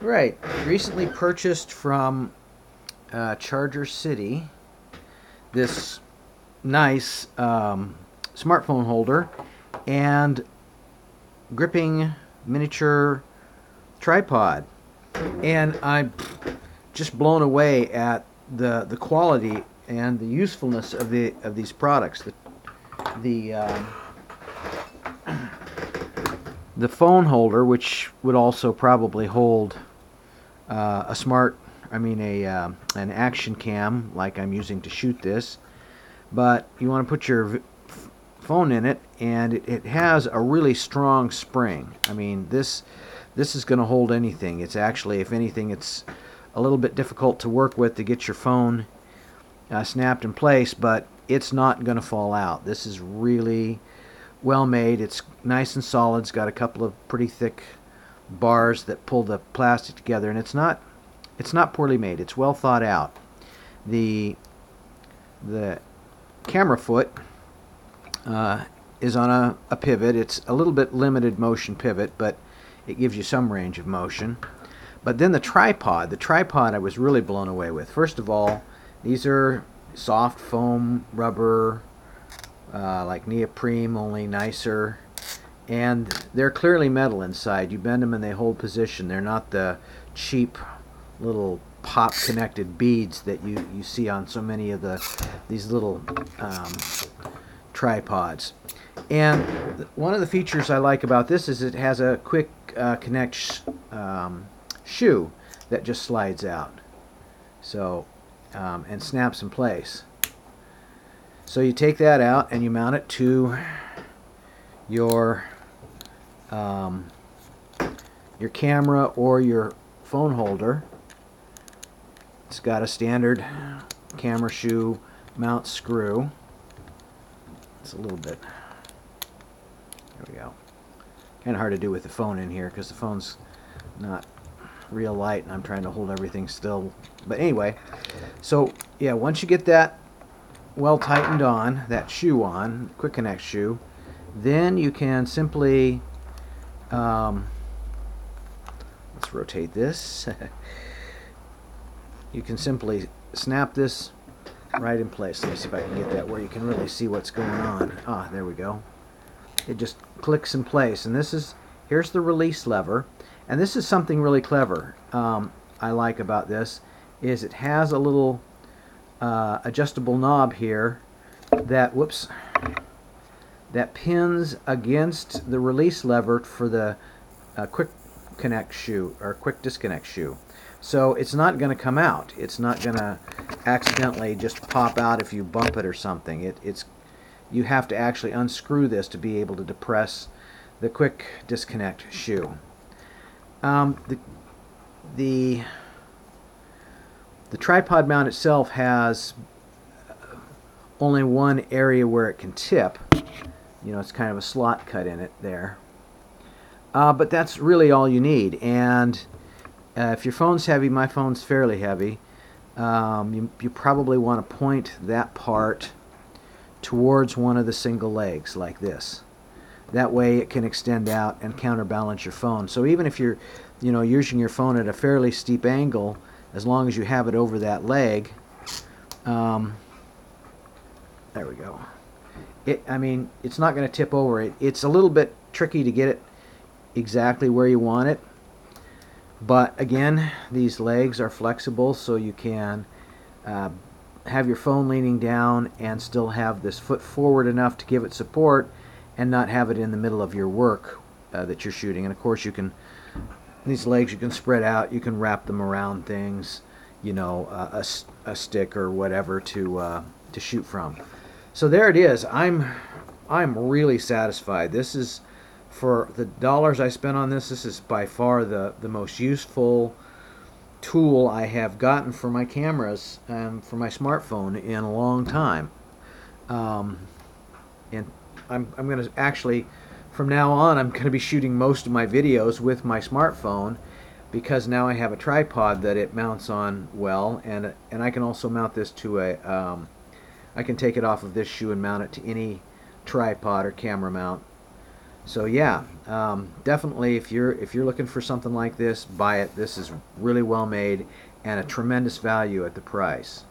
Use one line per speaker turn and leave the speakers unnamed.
Right. Recently purchased from uh, ChargerCity this nice um, smartphone holder and gripping miniature tripod. And I'm just blown away at the the quality and the usefulness of the of these products. The the um, the phone holder, which would also probably hold uh, a smart, I mean a uh, an action cam like I'm using to shoot this, but you want to put your phone in it, and it, it has a really strong spring. I mean this this is going to hold anything. It's actually, if anything, it's a little bit difficult to work with to get your phone uh, snapped in place, but it's not going to fall out. This is really well made. It's nice and solid. It's got a couple of pretty thick bars that pull the plastic together, and it's not it's not poorly made. It's well thought out. The the camera foot uh, is on a, a pivot. It's a little bit limited motion pivot, but it gives you some range of motion. But then the tripod, the tripod I was really blown away with. First of all, these are soft foam rubber, uh, like neoprene, only nicer. And they're clearly metal inside. You bend them and they hold position. They're not the cheap little pop connected beads that you, you see on so many of the these little um, tripods. And one of the features I like about this is it has a quick uh, connect sh- um, shoe that just slides out. So, um, and snaps in place. So you take that out and you mount it to your um, your camera or your phone holder. It's got a standard camera shoe mount screw. It's a little bit. There we go. Kind of hard to do with the phone in here because the phone's not real light and I'm trying to hold everything still. But anyway, so yeah, once you get that well tightened on, that shoe on, quick connect shoe, then you can simply, um, let's rotate this. you can simply snap this right in place. Let me see if I can get that where you can really see what's going on. Ah, there we go. It just clicks in place. And this is, here's the release lever. And this is something really clever um, I like about this, is it has a little uh, adjustable knob here that, whoops, that pins against the release lever for the uh, quick connect shoe or quick disconnect shoe. So it's not going to come out. It's not going to accidentally just pop out if you bump it or something. It, it's you have to actually unscrew this to be able to depress the quick disconnect shoe. Um, the the the tripod mount itself has only one area where it can tip. You know, it's kind of a slot cut in it there. Uh, but that's really all you need. And uh, if your phone's heavy, my phone's fairly heavy, um, you, you probably want to point that part towards one of the single legs like this. That way it can extend out and counterbalance your phone. So even if you're, you know, using your phone at a fairly steep angle, as long as you have it over that leg, um, there we go. It, I mean, it's not going to tip over. It, it's a little bit tricky to get it exactly where you want it. But again, these legs are flexible, so you can uh, have your phone leaning down and still have this foot forward enough to give it support and not have it in the middle of your work uh, that you're shooting. And of course, you can these legs you can spread out. You can wrap them around things, you know, uh, a, a stick or whatever to uh, to shoot from. So there it is. I'm I'm really satisfied. This is for the dollars I spent on this. This is by far the the most useful tool I have gotten for my cameras and for my smartphone in a long time. Um, and I'm, I'm going to actually, from now on, I'm going to be shooting most of my videos with my smartphone because now I have a tripod that it mounts on well, and and I can also mount this to a, um, I can take it off of this shoe and mount it to any tripod or camera mount So yeah, um, definitely if you're if you're looking for something like this, buy it. This is really well made and a tremendous value at the price.